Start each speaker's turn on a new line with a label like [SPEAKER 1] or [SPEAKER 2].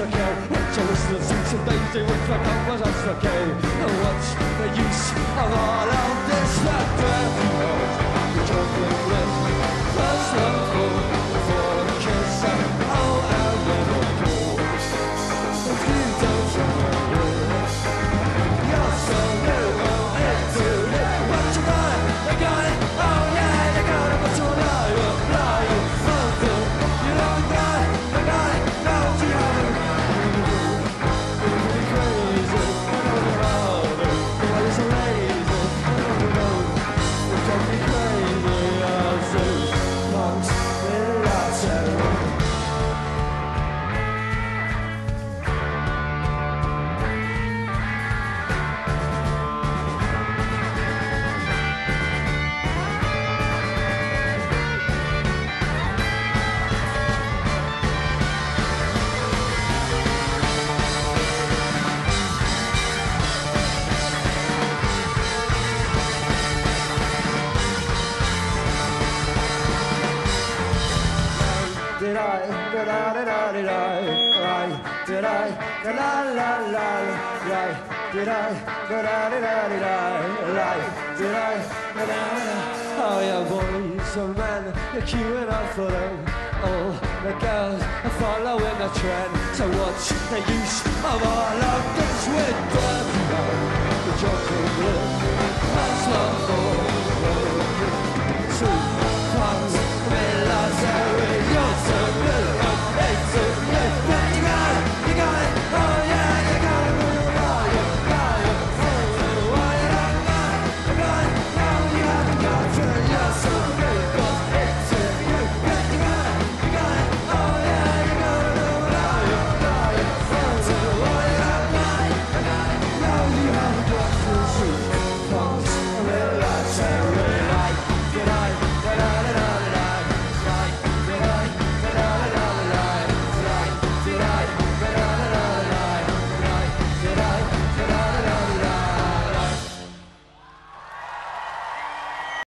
[SPEAKER 1] you dressed okay? What's your list of things and things they would fuck up was us okay? And what's the use of all of this? I, lie? Did I, did I, did I? Oh, yeah, boys and men, you're queuing up for them. All the girls are following the trend. So what's the use of all of